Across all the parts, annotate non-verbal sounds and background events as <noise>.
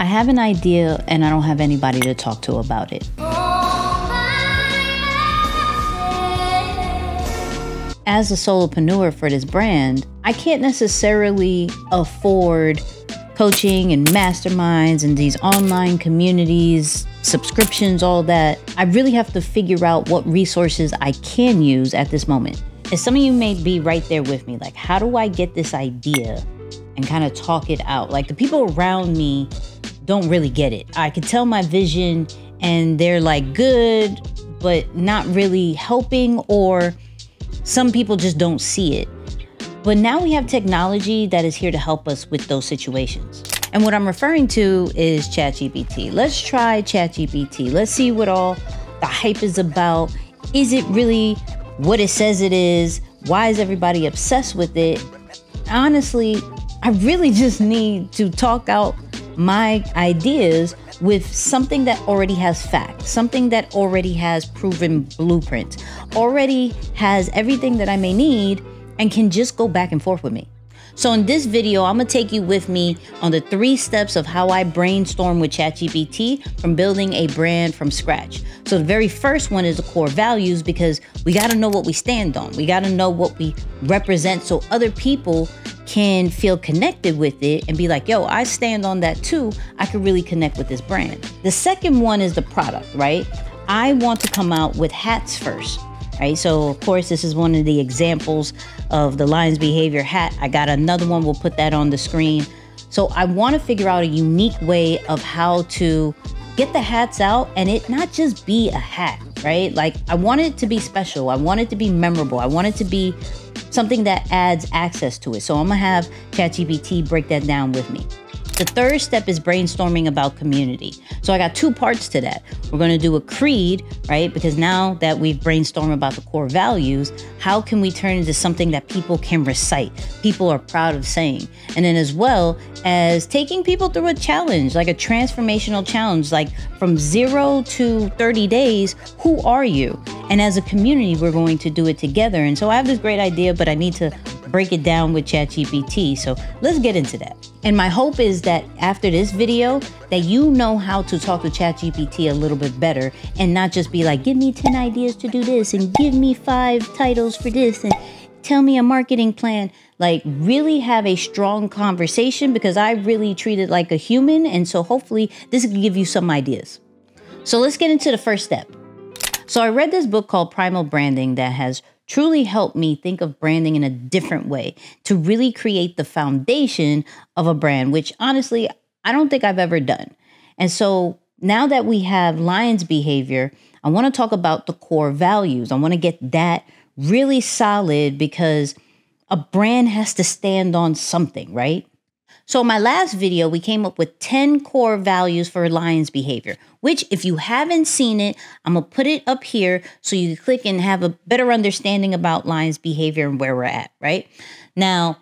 I have an idea and I don't have anybody to talk to about it. As a solopreneur for this brand, I can't necessarily afford coaching and masterminds and these online communities, subscriptions, all that. I really have to figure out what resources I can use at this moment. And some of you may be right there with me. Like, how do I get this idea and kind of talk it out? Like, the people around me don't really get it. I can tell my vision and they're like good, but not really helping, or some people just don't see it. But now we have technology that is here to help us with those situations. And what I'm referring to is ChatGPT. Let's try ChatGPT. Let's see what all the hype is about. Is it really what it says it is. Why is everybody obsessed with it? Honestly, I really <laughs> just need to talk out my ideas with something that already has facts, something that already has proven blueprint, already has everything that I may need, and can just go back and forth with me. So in this video, I'm gonna take you with me on the three steps of how I brainstorm with ChatGPT from building a brand from scratch. So the very first one is the core values because we gotta know what we stand on. We gotta know what we represent so other people can feel connected with it and be like, yo, I stand on that too. I can really connect with this brand. The second one is the product, right? I want to come out with hats first right? So of course, this is one of the examples of the Lions behavior hat. I got another one, we'll put that on the screen. So I wanna figure out a unique way of how to get the hats out and it not just be a hat, right? Like I want it to be special. I want it to be memorable. I want it to be something that adds access to it. So I'm gonna have ChatGPT break that down with me. The third step is brainstorming about community. So I got two parts to that. We're going to do a creed, right? Because now that we've brainstormed about the core values, how can we turn into something that people can recite, people are proud of saying? And then as well as taking people through a challenge, like a transformational challenge, like from zero to 30 days, who are you? And as a community, we're going to do it together. And so I have this great idea, but I need to break it down with ChatGPT. So let's get into that. And my hope is that after this video, that you know how to talk to ChatGPT a little bit better and not just be like, give me 10 ideas to do this and give me five titles for this and tell me a marketing plan. Like, really have a strong conversation because I really treat it like a human. And so, hopefully, this can give you some ideas. So, let's get into the first step. So, I read this book called Primal Branding that has truly helped me think of branding in a different way to really create the foundation of a brand, which honestly, I don't think I've ever done. And so now that we have Lions behavior, I want to talk about the core values. I want to get that really solid because a brand has to stand on something, right? So in my last video, we came up with 10 core values for Lions behavior, which if you haven't seen it, I'm gonna put it up here so you can click and have a better understanding about Lions behavior and where we're at, right? Now,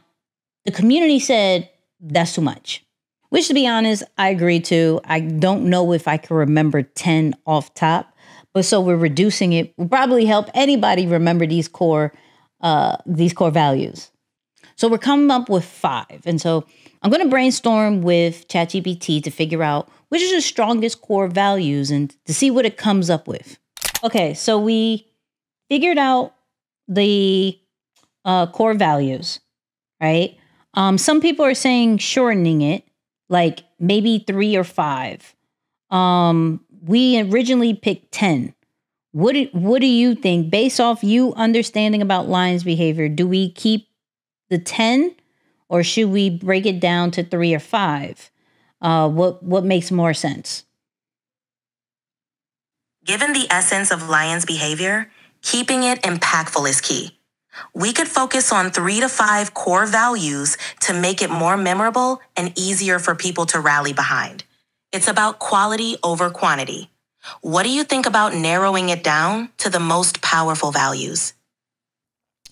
the community said that's too much. Which to be honest, I agree to. I don't know if I can remember 10 off top, but so we're reducing it. Will probably help anybody remember these core uh these core values. So we're coming up with five. And so I'm going to brainstorm with ChatGPT to figure out which is the strongest core values and to see what it comes up with. Okay, so we figured out the uh, core values, right? Um, some people are saying shortening it, like maybe three or five. Um, we originally picked 10. What do, what do you think, based off you understanding about Lions behavior? Do we keep the 10 or should we break it down to three or five? Uh, what what makes more sense? Given the essence of Lion's behavior, keeping it impactful is key. We could focus on three to five core values to make it more memorable and easier for people to rally behind. It's about quality over quantity. What do you think about narrowing it down to the most powerful values?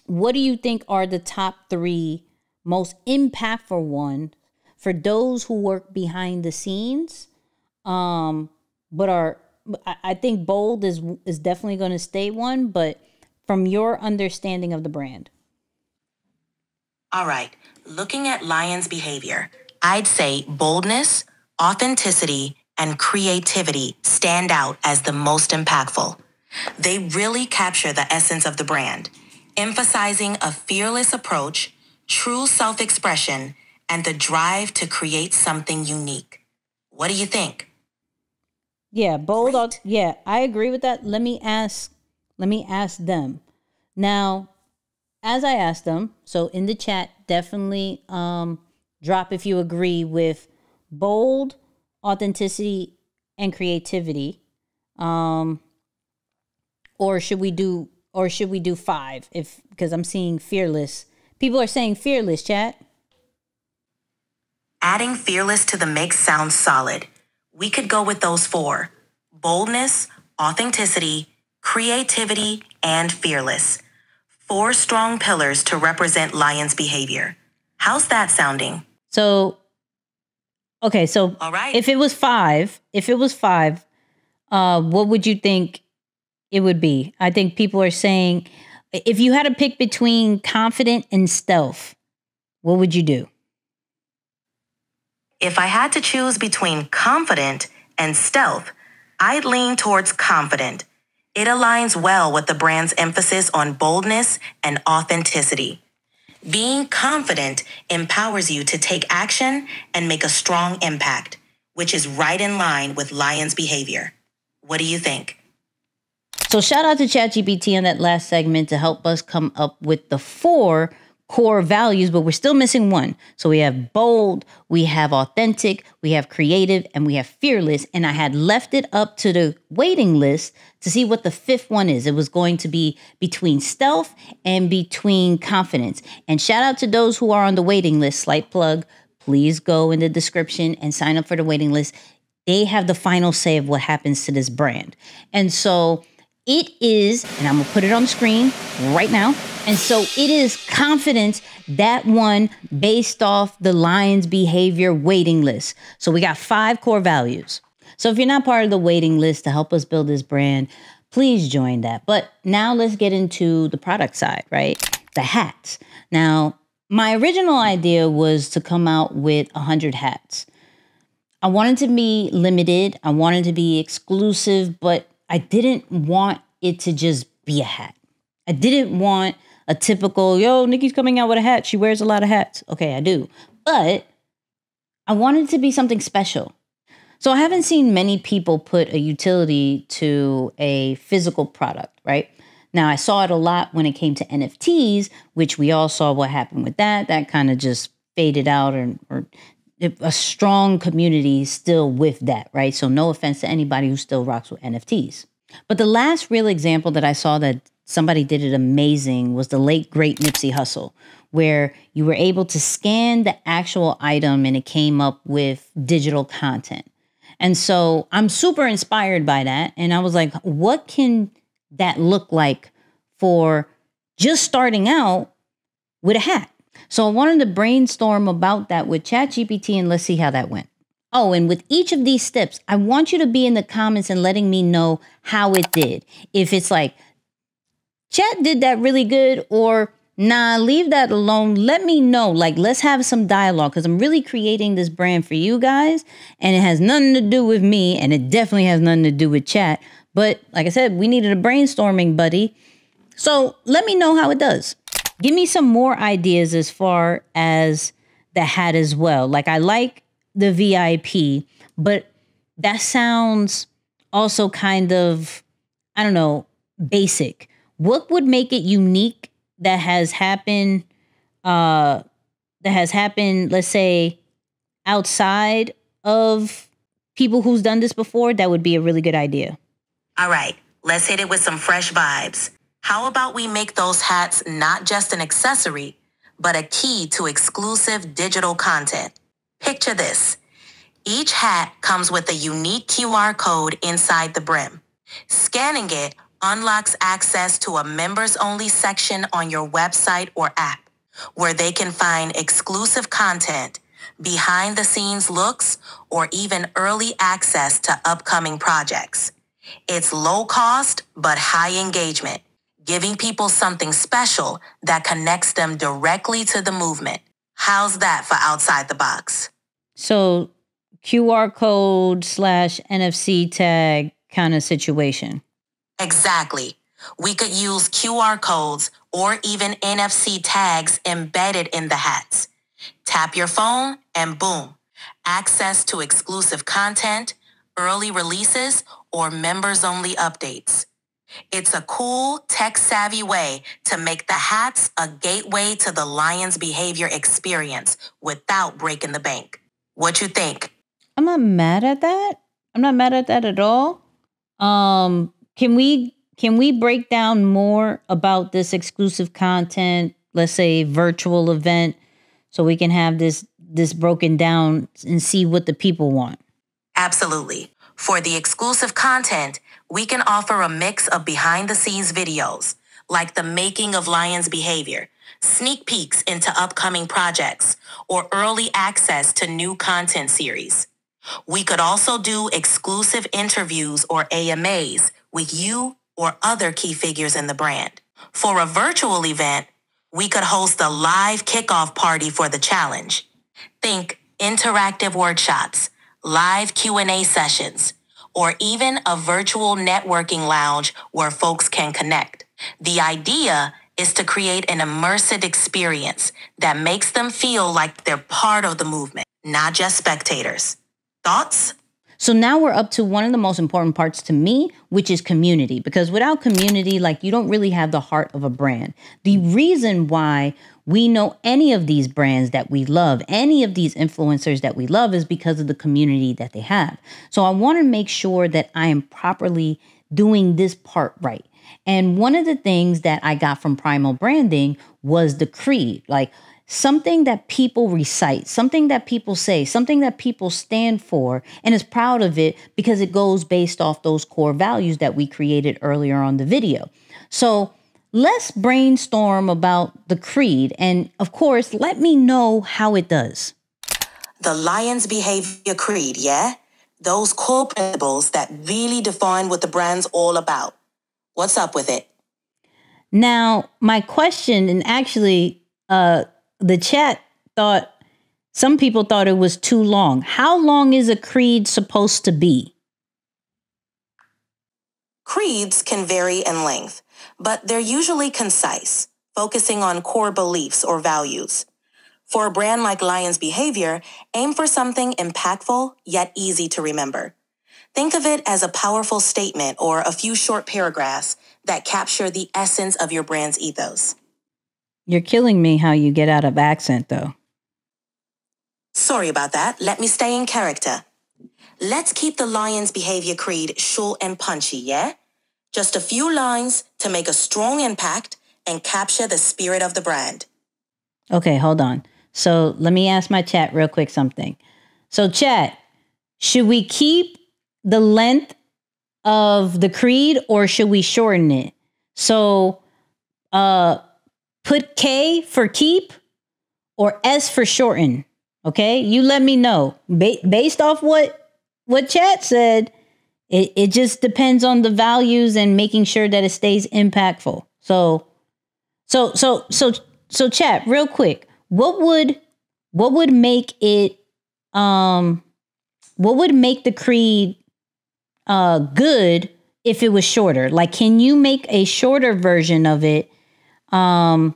What do you think are the top three most impactful one for those who work behind the scenes um but are i think bold is is definitely going to stay one but from your understanding of the brand. All right. Looking at lions behavior i'd say boldness authenticity, and creativity stand out as the most impactful. They really capture the essence of the brand, emphasizing a fearless approach, true self expression, and the drive to create something unique. What do you think? Yeah, bold. Yeah, I agree with that. Let me ask. Let me ask them. Now, as I asked them, so in the chat, definitely um, drop if you agree with bold, authenticity, and creativity. Um, or should we do or should we do five if because i'm seeing fearless. People are saying fearless chat. Adding fearless to the mix sounds solid. We could go with those four boldness authenticity creativity and fearless. Four strong pillars to represent lions behavior. How's that sounding? So okay so all right. if it was five if it was five uh what would you think it would be. I think people are saying if you had to pick between confident and stealth, what would you do? If I had to choose between confident and stealth, I'd lean towards confident. It aligns well with the brand's emphasis on boldness and authenticity. Being confident empowers you to take action and make a strong impact, which is right in line with Lion's behavior. What do you think? So shout out to ChatGPT on that last segment to help us come up with the four core values, but we're still missing one. So we have bold, we have authentic, we have creative, and we have fearless. And I had left it up to the waiting list to see what the fifth one is. It was going to be between stealth and between confidence. And shout out to those who are on the waiting list. Slight plug. Please go in the description and sign up for the waiting list. They have the final say of what happens to this brand. And so it is, and I'm gonna put it on the screen right now. And so it is confidence that one based off the Lions behavior waiting list. So we got five core values. So if you're not part of the waiting list to help us build this brand, please join that. But now let's get into the product side, right? The hats. Now, my original idea was to come out with 100 hats. I wanted to be limited, I wanted to be exclusive, but I didn't want it to just be a hat. I didn't want a typical, yo, Nicky's coming out with a hat. She wears a lot of hats. Okay, I do. But I wanted to be something special. So I haven't seen many people put a utility to a physical product, right? Now, I saw it a lot when it came to NFTs, which we all saw what happened with that. That kind of just faded out or, or a strong community still with that, right? So no offense to anybody who still rocks with NFTs. But the last real example that I saw that somebody did it amazing was the late great Nipsey Hussle, where you were able to scan the actual item and it came up with digital content. And so I'm super inspired by that. And I was like, what can that look like for just starting out with a hat? So I wanted to brainstorm about that with ChatGPT and let's see how that went. Oh, and with each of these steps, I want you to be in the comments and letting me know how it did. If it's like, chat did that really good, or nah, leave that alone. Let me know. Like, let's have some dialogue because I'm really creating this brand for you guys, and it has nothing to do with me, and it definitely has nothing to do with chat. But like I said, we needed a brainstorming buddy. So let me know how it does give me some more ideas as far as the hat as well. Like I like the VIP, but that sounds also kind of I don't know, basic. What would make it unique that has happened uh that has happened, let's say outside of people who's done this before? That would be a really good idea. All right, let's hit it with some fresh vibes. How about we make those hats not just an accessory, but a key to exclusive digital content? Picture this. Each hat comes with a unique QR code inside the brim. Scanning it unlocks access to a members only section on your website or app where they can find exclusive content, behind the scenes looks, or even early access to upcoming projects. It's low cost, but high engagement giving people something special that connects them directly to the movement. How's that for outside the box? So, QR code slash NFC tag kind of situation. Exactly. We could use QR codes or even NFC tags embedded in the hats. Tap your phone and boom, access to exclusive content, early releases, or members only updates. It's a cool, tech savvy way to make the hats a gateway to the Lions behavior experience without breaking the bank. What you think? I'm not mad at that. I'm not mad at that at all. Um, can we can we break down more about this exclusive content, let's say virtual event, so we can have this this broken down and see what the people want? Absolutely. For the exclusive content, we can offer a mix of behind the scenes videos, like the making of Lions behavior, sneak peeks into upcoming projects, or early access to new content series. We could also do exclusive interviews or AMAs with you or other key figures in the brand. For a virtual event, we could host a live kickoff party for the challenge. Think interactive workshops, live Q&A sessions, or even a virtual networking lounge where folks can connect. The idea is to create an immersive experience that makes them feel like they're part of the movement, not just spectators. Thoughts? So now we're up to one of the most important parts to me, which is community. Because without community, like you don't really have the heart of a brand. The reason why we know any of these brands that we love, any of these influencers that we love, is because of the community that they have. So I want to make sure that I am properly doing this part right. And one of the things that I got from Primal Branding was the creed. Like, something that people recite, something that people say, something that people stand for and is proud of it because it goes based off those core values that we created earlier on the video. So let's brainstorm about the creed. And of course, let me know how it does. The Lions Behavior Creed, yeah? Those core principles that really define what the brand's all about. What's up with it? Now, my question, and actually, uh, the chat thought some people thought it was too long. How long is a creed supposed to be? Creeds can vary in length, but they're usually concise, focusing on core beliefs or values. For a brand like Lions Behavior, aim for something impactful yet easy to remember. Think of it as a powerful statement or a few short paragraphs that capture the essence of your brand's ethos. You're killing me how you get out of accent, though. Sorry about that. Let me stay in character. Let's keep the Lions behavior creed short and punchy, yeah? Just a few lines to make a strong impact and capture the spirit of the brand. Okay, hold on. So let me ask my chat real quick something. So, chat, should we keep the length of the creed or should we shorten it? So, uh, put K for keep or S for shorten. Okay, you let me know. Ba- based off what what chat said, it, it just depends on the values and making sure that it stays impactful. So, so, so, so, so, chat, real quick. What would what would make it um what would make the creed uh good if it was shorter? Like, can you make a shorter version of it um,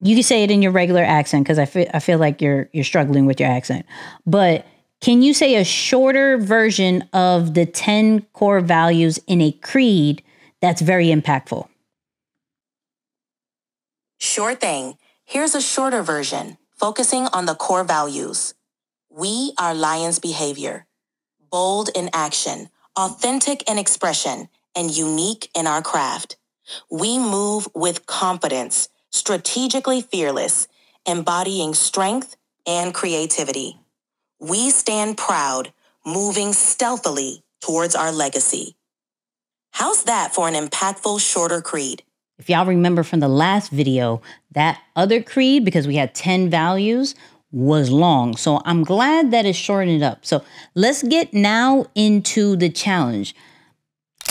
you can say it in your regular accent because I feel I feel like you're you're struggling with your accent. But can you say a shorter version of the 10 core values in a creed that's very impactful? Sure thing. Here's a shorter version, focusing on the core values. We are Lions behavior, bold in action, authentic in expression, and unique in our craft. We move with confidence, strategically fearless, embodying strength and creativity. We stand proud, moving stealthily towards our legacy. How's that for an impactful shorter creed? If y'all remember from the last video, that other creed, because we had 10 values, was long. So I'm glad that it's shortened up. So let's get now into the challenge.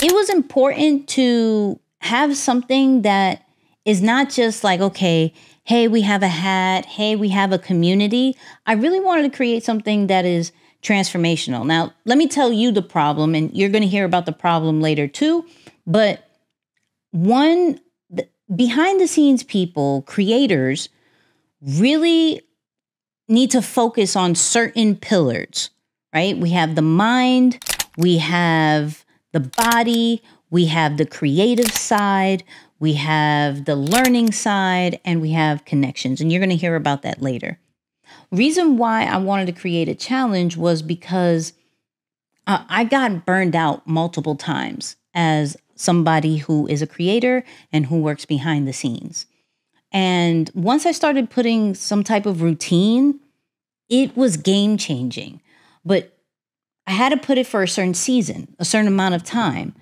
It was important to have something that is not just like, okay, hey, we have a hat, hey, we have a community. I really wanted to create something that is transformational. Now, let me tell you the problem, and you're going to hear about the problem later too. But one, the, behind the scenes people, creators, really need to focus on certain pillars, right? We have the mind, we have the body, we have the creative side, we have the learning side, and we have connections. And you're going to hear about that later. Reason why I wanted to create a challenge was because uh, I got burned out multiple times as somebody who is a creator and who works behind the scenes. And once I started putting some type of routine, it was game changing. But I had to put it for a certain season, a certain amount of time.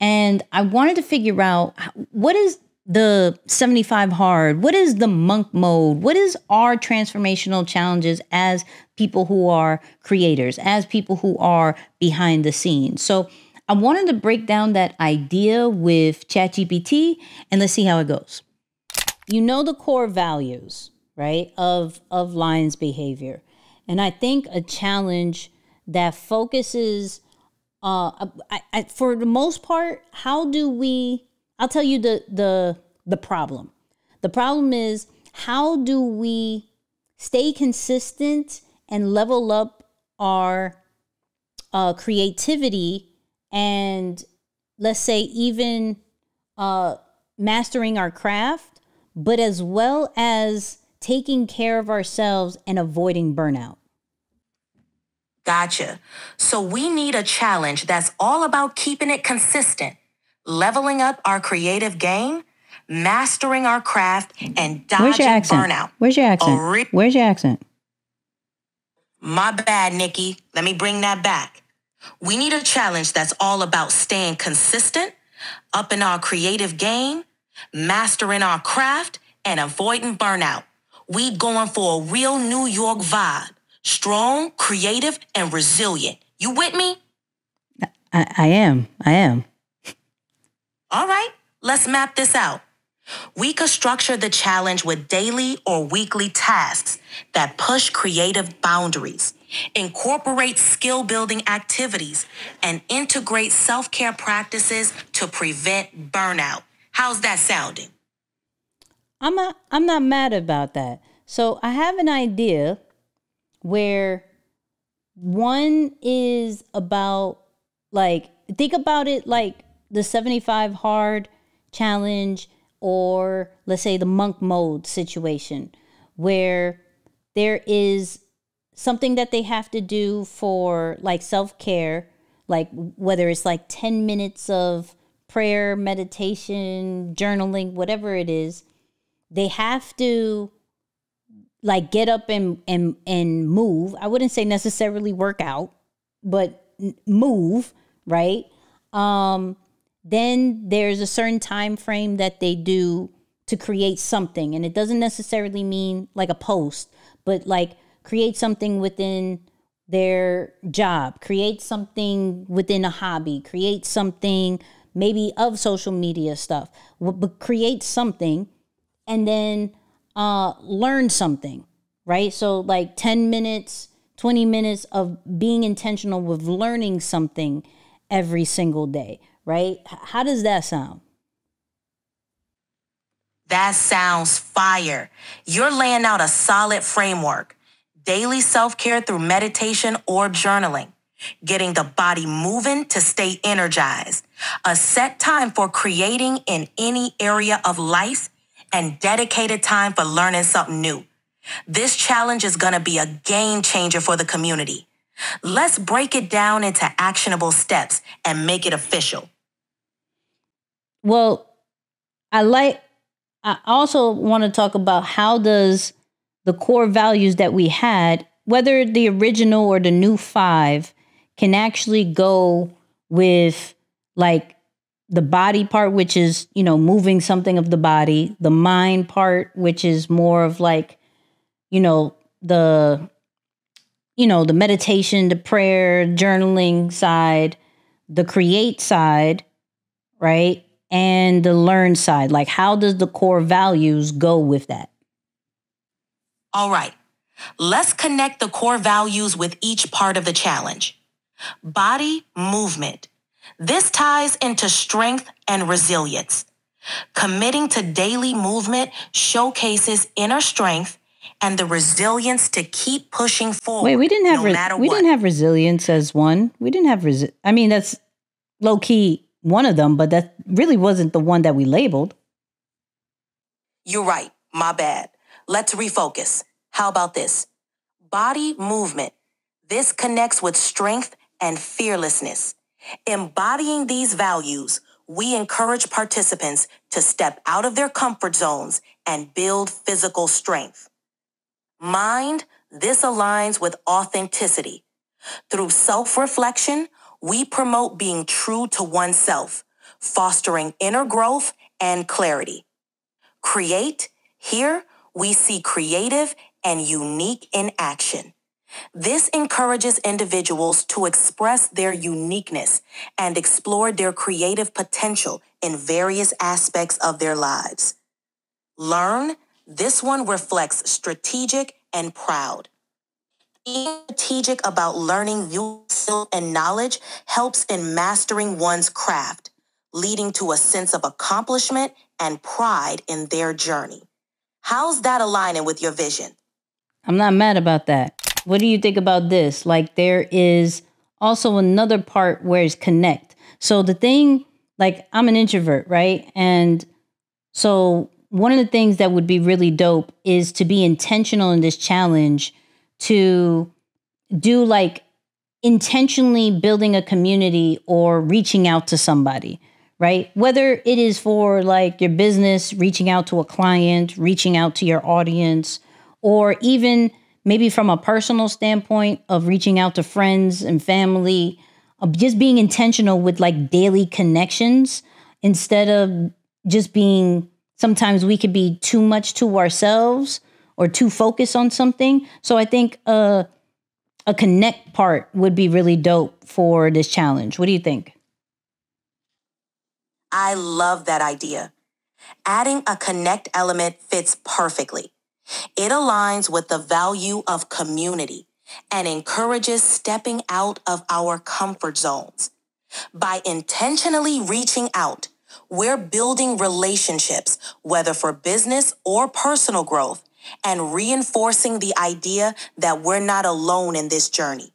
And I wanted to figure out what is the 75 hard? What is the monk mode? What is our transformational challenges as people who are creators, as people who are behind the scenes? So I wanted to break down that idea with ChatGPT and let's see how it goes. You know the core values, right, of of Lions behavior. And I think a challenge that focuses uh I, I, for the most part, how do we I'll tell you the the the problem. The problem is how do we stay consistent and level up our uh, creativity and let's say even uh, mastering our craft, but as well as taking care of ourselves and avoiding burnout. Gotcha. So we need a challenge that's all about keeping it consistent leveling up our creative game, mastering our craft, and dodging Where's your accent? burnout. Where's your accent? re- Where's your accent? My bad, Nicky. Let me bring that back. We need a challenge that's all about staying consistent, upping our creative game, mastering our craft, and avoiding burnout. We going for a real New York vibe. Strong, creative, and resilient. You with me? I, I am. I am. All right, let's map this out. We could structure the challenge with daily or weekly tasks that push creative boundaries, incorporate skill building activities, and integrate self care practices to prevent burnout. How's that sounding? I'm not I'm not mad about that. So I have an idea where one is about like think about it like the 75 hard challenge or let's say the monk mode situation where there is something that they have to do for like self-care like whether it's like 10 minutes of prayer meditation journaling whatever it is they have to like get up and and and move. I wouldn't say necessarily work out but move right? Um then there's a certain time frame that they do to create something. And it doesn't necessarily mean like a post but like create something within their job. Create something within a hobby. Create something maybe of social media stuff. But create something. And then uh learn something right so like 10 minutes 20 minutes of being intentional with learning something every single day right? How does that sound? That sounds fire. You're laying out a solid framework. Daily self care through meditation or journaling. Getting the body moving to stay energized. A set time for creating in any area of life and dedicated time for learning something new. This challenge is going to be a game changer for the community. Let's break it down into actionable steps and make it official. Well, I like I also want to talk about how does the core values that we had, whether the original or the new 5 can actually go with like the body part which is, you know, moving something of the body, the mind part which is more of like you know, the you know, the meditation, the prayer, journaling side, the create side, right? and the learn side? Like, how does the core values go with that? All right. Let's connect the core values with each part of the challenge. Body movement. This ties into strength and resilience. Committing to daily movement showcases inner strength and the resilience to keep pushing forward. Wait, we didn't have no we what. didn't have resilience as one. We didn't have resi- I mean, that's low key one of them, but that really wasn't the one that we labeled. You're right. My bad. Let's refocus. How about this? Body movement. This connects with strength and fearlessness. Embodying these values, we encourage participants to step out of their comfort zones and build physical strength. Mind, this aligns with authenticity. Through self reflection, we promote being true to oneself, fostering inner growth and clarity. Create, here we see creative and unique in action. This encourages individuals to express their uniqueness and explore their creative potential in various aspects of their lives. Learn, this one reflects strategic and proud. Being strategic about learning new skill and knowledge helps in mastering one's craft, leading to a sense of accomplishment and pride in their journey. How's that aligning with your vision? I'm not mad about that. What do you think about this? Like there is also another part where it's connect. So the thing, like I'm an introvert, right? And so one of the things that would be really dope is to be intentional in this challenge to do like intentionally building a community or reaching out to somebody, right? Whether it is for like your business, reaching out to a client, reaching out to your audience, or even maybe from a personal standpoint of reaching out to friends and family, of just being intentional with like daily connections instead of just being sometimes we could be too much to ourselves or too focused on something. So I think uh, a connect part would be really dope for this challenge. What do you think? I love that idea. Adding a connect element fits perfectly. It aligns with the value of community and encourages stepping out of our comfort zones. By intentionally reaching out, we're building relationships, whether for business or personal growth, and reinforcing the idea that we're not alone in this journey.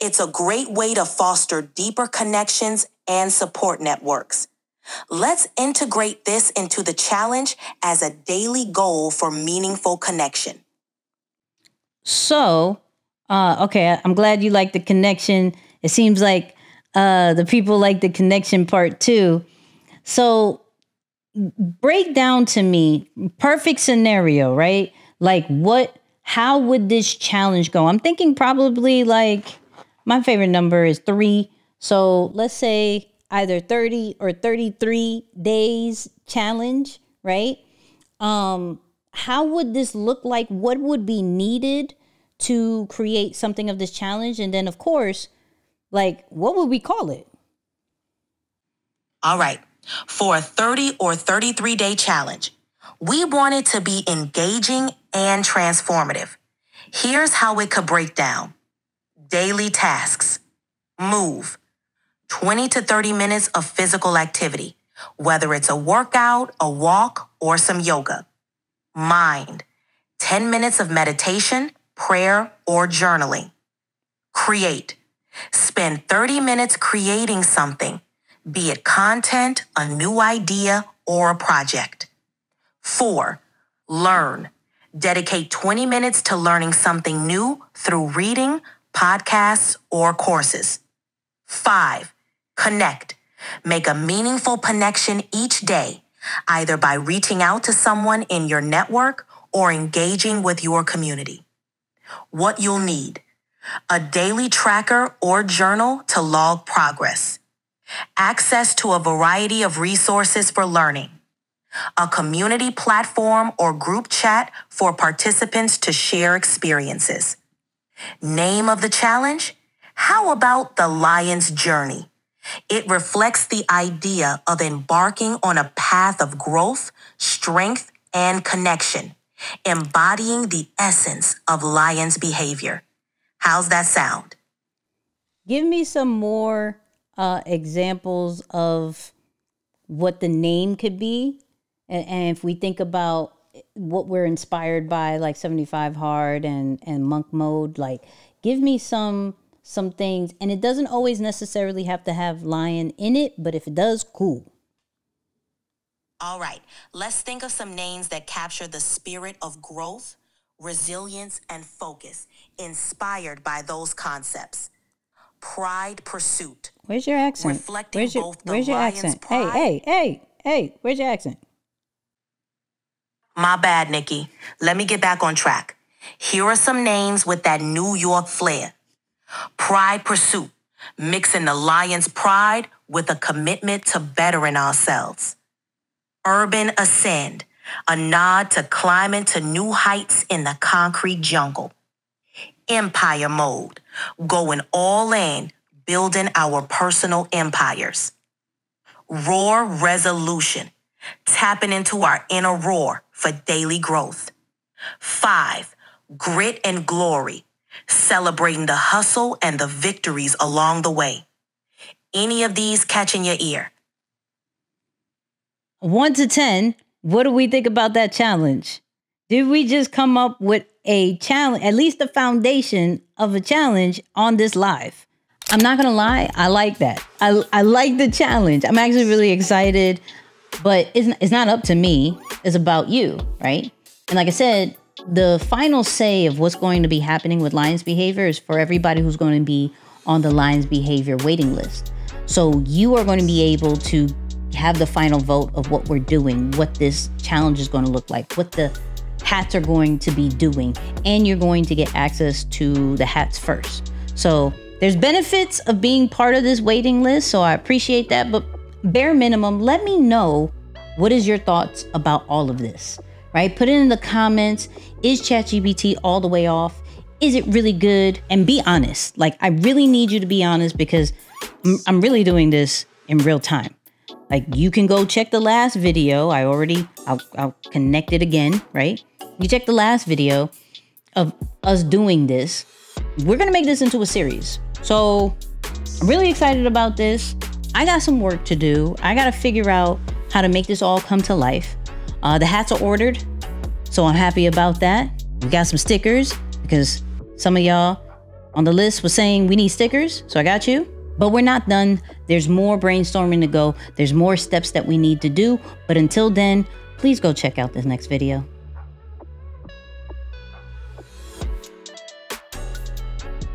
It's a great way to foster deeper connections and support networks. Let's integrate this into the challenge as a daily goal for meaningful connection. So, uh, okay, I'm glad you like the connection. It seems like uh, the people like the connection part too. So, break down to me perfect scenario, right? Like, what, how would this challenge go? I'm thinking probably like my favorite number is three. So, let's say either 30 or 33 days challenge, right? Um, how would this look like? What would be needed to create something of this challenge? And then, of course, like, what would we call it? All right. For a 30 or 33 day challenge, we want it to be engaging and transformative. Here's how it could break down daily tasks, move, 20 to 30 minutes of physical activity, whether it's a workout, a walk, or some yoga. Mind, 10 minutes of meditation, prayer, or journaling. Create, spend 30 minutes creating something, be it content, a new idea, or a project. Four, learn. Dedicate 20 minutes to learning something new through reading, podcasts, or courses. Five, connect. Make a meaningful connection each day, either by reaching out to someone in your network or engaging with your community. What you'll need a daily tracker or journal to log progress, access to a variety of resources for learning, a community platform or group chat for participants to share experiences. Name of the challenge? How about the Lion's Journey? It reflects the idea of embarking on a path of growth, strength, and connection, embodying the essence of Lion's behavior. How's that sound? Give me some more uh, examples of what the name could be. And, and if we think about what we're inspired by, like 75 Hard and, and Monk Mode, like give me some some things. And it doesn't always necessarily have to have lion in it, but if it does, cool. All right, let's think of some names that capture the spirit of growth, resilience, and focus inspired by those concepts. Pride Pursuit. Where's your accent? Reflecting where's your, both the where's your lion's accent? pride- Hey, hey, hey, hey, where's your accent? My bad, Nicky. Let me get back on track. Here are some names with that New York flair. Pride Pursuit, mixing the lion's pride with a commitment to bettering ourselves. Urban Ascend, a nod to climbing to new heights in the concrete jungle. Empire Mode, going all in, building our personal empires. Roar Resolution, tapping into our inner roar for daily growth. Five, Grit and Glory, celebrating the hustle and the victories along the way. Any of these catching your ear? One to 10, what do we think about that challenge? Did we just come up with a challenge, at least the foundation of a challenge on this live? I'm not gonna lie, I like that. I, I like the challenge. I'm actually really excited, but it's, it's not up to me. It's about you, right? And like I said, the final say of what's going to be happening with Lions behavior is for everybody who's going to be on the Lions behavior waiting list. So you are going to be able to have the final vote of what we're doing, what this challenge is going to look like, what the hats are going to be doing, and you're going to get access to the hats first. So there's benefits of being part of this waiting list, so I appreciate that, but bare minimum, let me know what is your thoughts about all of this, right? Put it in the comments. Is ChatGPT all the way off? Is it really good? And be honest. Like, I really need you to be honest because I'm- really doing this in real time. Like you can go check the last video. I already I'll, I'll connect it again, right? You check the last video of us doing this. We're gonna make this into a series. So I'm really excited about this. I got some work to do. I gotta figure out how to make this all come to life. Uh, the hats are ordered, so I'm happy about that. We got some stickers because some of y'all on the list was saying we need stickers, so I got you. But we're not done. There's more brainstorming to go. There's more steps that we need to do. But until then, please go check out this next video.